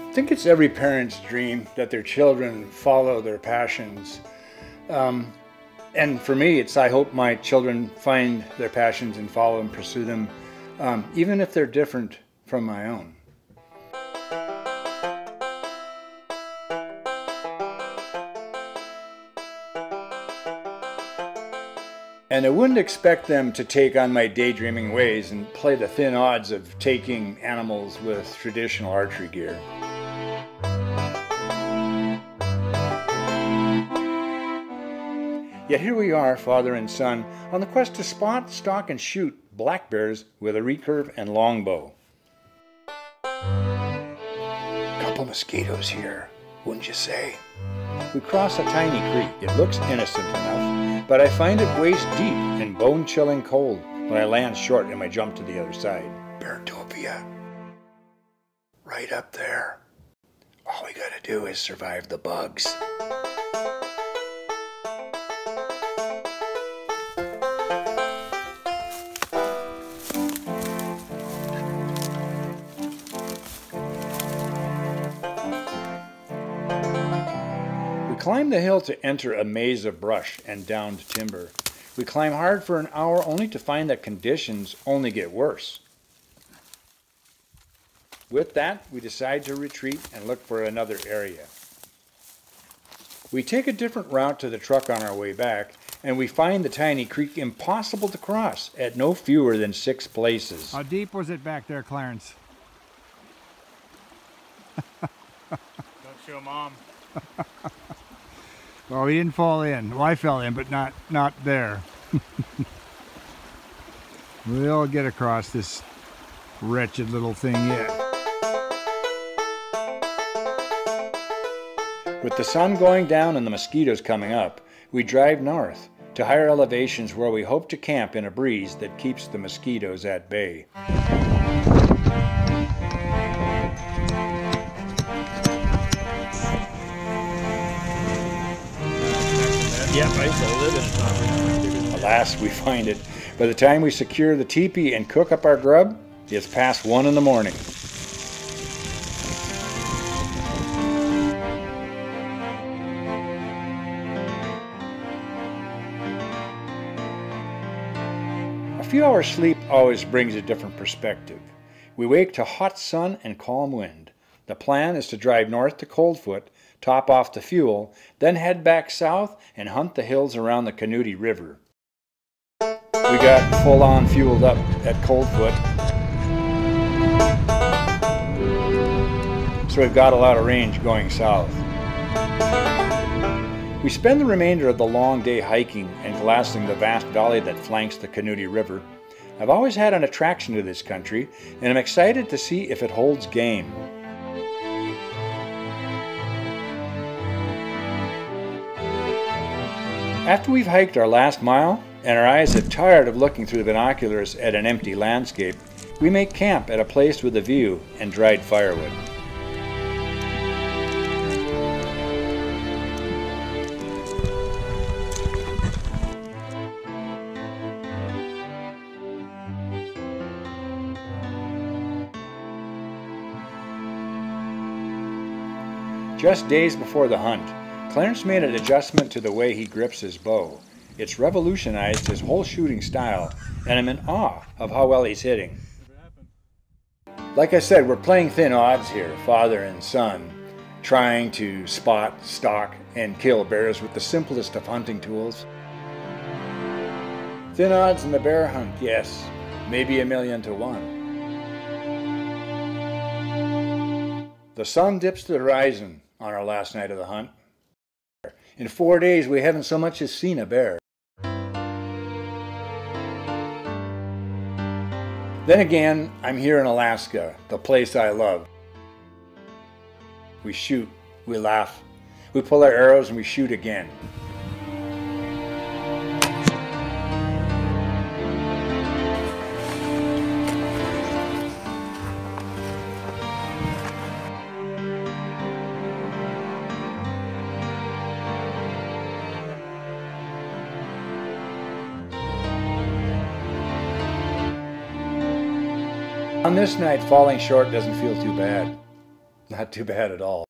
I think it's every parent's dream that their children follow their passions. Um, and for me, it's I hope my children find their passions and follow and pursue them, um, even if they're different from my own. And I wouldn't expect them to take on my daydreaming ways and play the thin odds of taking animals with traditional archery gear. Yet here we are, father and son, on the quest to spot, stalk, and shoot black bears with a recurve and longbow. Couple mosquitoes here, wouldn't you say? We cross a tiny creek. It looks innocent enough, but I find it waist deep and bone chilling cold when I land short and I jump to the other side. Beartopia. Right up there. All we gotta do is survive the bugs. Climb the hill to enter a maze of brush and downed timber. We climb hard for an hour only to find that conditions only get worse. With that, we decide to retreat and look for another area. We take a different route to the truck on our way back, and we find the tiny creek impossible to cross at no fewer than six places. How deep was it back there, Clarence? Don't show mom. Well, he didn't fall in. Well, I fell in, but not not there. we'll get across this wretched little thing yet. With the sun going down and the mosquitoes coming up, we drive north to higher elevations where we hope to camp in a breeze that keeps the mosquitoes at bay. Alas, we find it. By the time we secure the teepee and cook up our grub, it's past one in the morning. A few hours sleep always brings a different perspective. We wake to hot sun and calm wind. The plan is to drive north to Coldfoot top off the fuel, then head back south and hunt the hills around the Kanuti River. We got full on fueled up at Coldfoot. So we've got a lot of range going south. We spend the remainder of the long day hiking and glassing the vast valley that flanks the Kanuti River. I've always had an attraction to this country, and I'm excited to see if it holds game. After we've hiked our last mile and our eyes have tired of looking through the binoculars at an empty landscape, we make camp at a place with a view and dried firewood. Just days before the hunt, Clarence made an adjustment to the way he grips his bow. It's revolutionized his whole shooting style, and I'm in awe of how well he's hitting. Like I said, we're playing thin odds here, father and son, trying to spot, stalk, and kill bears with the simplest of hunting tools. Thin odds in the bear hunt, yes, maybe a million to one. The sun dips to the horizon on our last night of the hunt. In four days, we haven't so much as seen a bear. Then again, I'm here in Alaska, the place I love. We shoot, we laugh, we pull our arrows and we shoot again. On this night, falling short doesn't feel too bad. Not too bad at all.